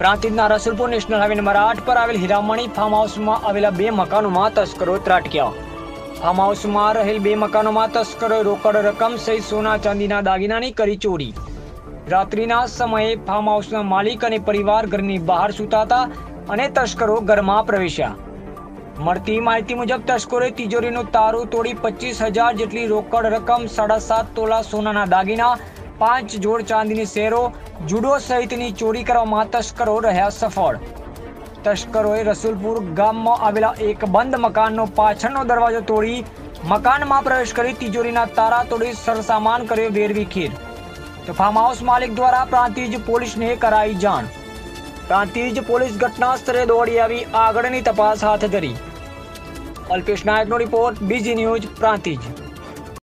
પ્રાંતિજના Rasulpur national highway number આઠ પર આવેલ હીરામણી ફાર્મ હાઉસમાં આવેલા બે મકાનોમાં તસ્કરો ત્રાટક્યા. ફાર્મ હાઉસમાં રહેલ બે મકાનોમાં તસ્કરોએ રોકડ રકમ સહિત સોના, ચાંદીના દાગીનાની કરી ચોરી. રાત્રિના સમયે ફાર્મ હાઉસના માલિક અને પરિવાર ઘરની બહાર સૂતા હતા અને તસ્કરો ઘરમાં પ્રવેશ્યા. મળતી માહિતી મુજબ, તસ્કરોએ તિજોરીનું તારું તોડી પચીસ હજાર જેટલી રોકડ રકમ સાડા સાત તોલા સોનાના દાગીના પાંચ જોડ ચાંદીની શેરો જુડો સહિતની ચોરી કરવામાં તસ્કરો રહ્યા સફળ. તસ્કરોએ રસુલપુર ગામમાં આવેલા એક બંધ મકાનનો પાછળનો દરવાજો તોડી મકાનમાં પ્રવેશ કરી તિજોરીના તારા તોડી સરસામાન કર્યો વેરવિખેર તો ફાર્મ હાઉસ માલિક દ્વારા પ્રાંતિજ પોલીસને કરાઈ જાણ. પ્રાંતિજ પોલીસ ઘટના સ્થળે દોડી આવી આગળની તપાસ હાથ ધરી. અલ્પેશ નાયકનો રિપોર્ટ બીજી ન્યૂઝ પ્રાંતિજ.